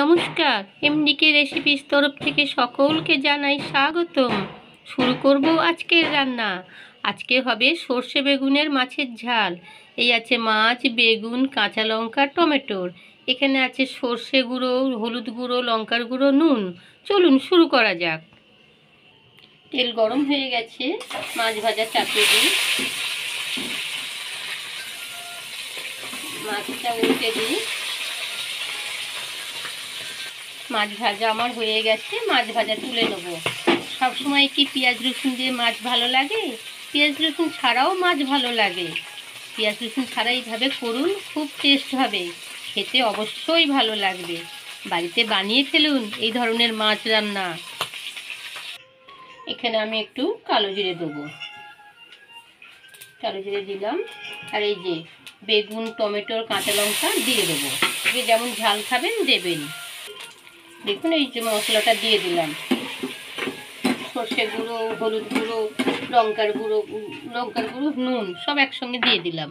নমস্কার MDK recipes তরফ থেকে সকলকে জানাই স্বাগতম। শুরু করব আজকের রান্না। আজকে হবে সর্ষে বেগুনের মাছের ঝাল। এই আছে মাছ, বেগুন, কাঁচা লঙ্কা টমেটোর এখানে আছে সর্ষে গুঁড়ো, হলুদ গুঁড়ো, লঙ্কার গুঁড়ো, নুন। চলুন শুরু করা যাক। তেল গরম হয়ে গেছে, মাছ ভাজা চাপিয়ে দিই। মাছটা উল্টে দিই। মাছ ভাজা আমার হয়ে গেছে, মাছ ভাজা তুলে নেব। সবসময় কি পেঁয়াজ রসুন দিয়ে মাছ ভালো লাগে? পেঁয়াজ রসুন ছাড়াও মাছ ভালো লাগে। পেঁয়াজ রসুন ছাড়া এইভাবে করুন, খুব টেস্ট হবে। খেতে অবশ্যই ভালো লাগবে। বাড়িতে বানিয়ে ফেলুন এই ধরনের মাছ রান্না। এখানে আমি একটু কালো জিরে দেবো। কালো জিরে দিলাম। আর এই যে বেগুন, টমেটোর কাঁচা লঙ্কা দিয়ে দেবো। যেমন ঝাল খাবেন দেবেন। দেখুন, এই যে মশলাটা দিয়ে দিলাম। সর্ষে গুঁড়ো, হলুদ গুঁড়ো, লঙ্কার গুঁড়ো লঙ্কার গুঁড়ো, নুন, সব একসঙ্গে দিয়ে দিলাম।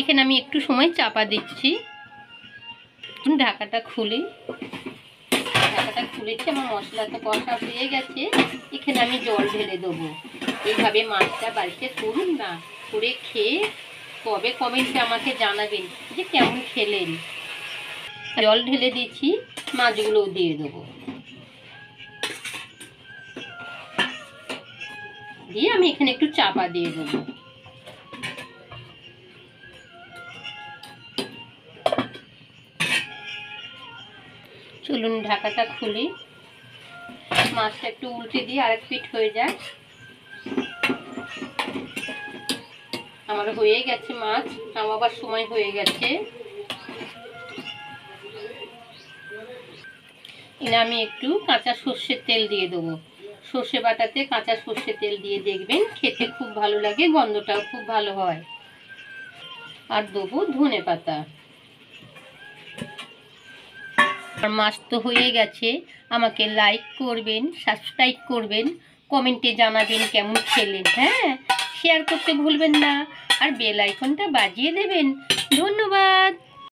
এখানে আমি একটু সময় চাপা দিচ্ছি। ঢাকাটা খুলি। ঢাকাটা খুলেছি, আমার মশলা তো কষা হয়ে গেছে। এখানে আমি জল ঢেলে দেবো। এইভাবে মাছটা বাড়িতে করুন না, করে খেয়ে কবে কমেন্টে আমাকে জানাবেন যে কেমন খেলেন। জল ঢেলে দিয়েছি। মাছগুলোও দিয়ে দেবো। দিয়ে আমি এখানে একটু চাপা দিয়ে দেবো। চলুন ঢাকাটা খুলি। মাছটা একটু উল্টে দিয়ে আরেক পিঠ হয়ে যায়। আমার হয়ে গেছে মাছ, নামাবার সময় হয়ে গেছে। এনে আমি একটু কাঁচা সর্ষের তেল দিয়ে দেবো। সর্ষে বাটাতে কাঁচা সর্ষের তেল দিয়ে দেখবেন, খেতে খুব ভালো লাগে, গন্ধটাও খুব ভালো হয়। আর দেবো ধনে পাতা। আর মাছ তো হয়ে গেছে, আমাকে লাইক করবেন সাবস্ক্রাইব করবেন কমেন্টে জানাবেন কেমন খেলেন হ্যাঁ? শেয়ার করতে ভুলবেন না। আর বেল আইকনটা বাজিয়ে দেবেন। ধন্যবাদ।